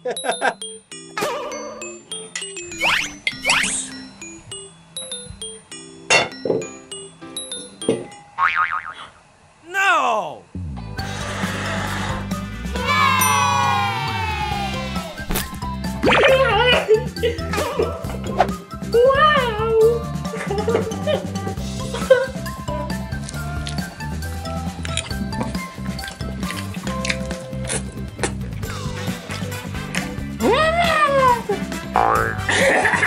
no! wow! Bye.